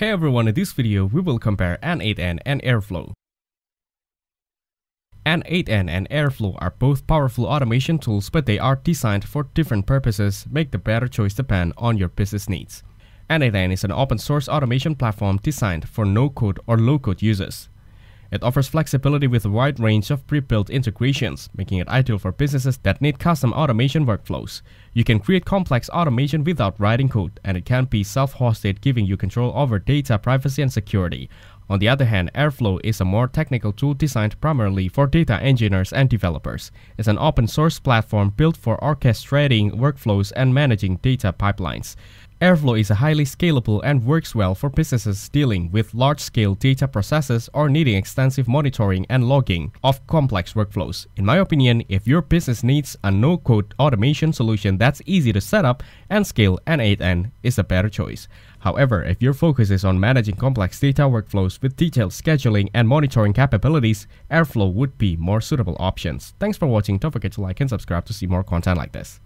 Hey everyone, in this video we will compare N8N and Airflow. N8N and Airflow are both powerful automation tools but they are designed for different purposes, make the better choice depend on your business needs. N8N is an open source automation platform designed for no-code or low-code users. It offers flexibility with a wide range of pre-built integrations, making it ideal for businesses that need custom automation workflows. You can create complex automation without writing code, and it can be self-hosted, giving you control over data privacy and security. On the other hand, Airflow is a more technical tool designed primarily for data engineers and developers. It's an open source platform built for orchestrating workflows and managing data pipelines. Airflow is highly scalable and works well for businesses dealing with large-scale data processes or needing extensive monitoring and logging of complex workflows. In my opinion, if your business needs a no-code automation solution that's easy to set up and scale, N8N is a better choice. However, if your focus is on managing complex data workflows with detailed scheduling and monitoring capabilities, Airflow would be more suitable options. Thanks for watching. Don't forget to like and subscribe to see more content like this.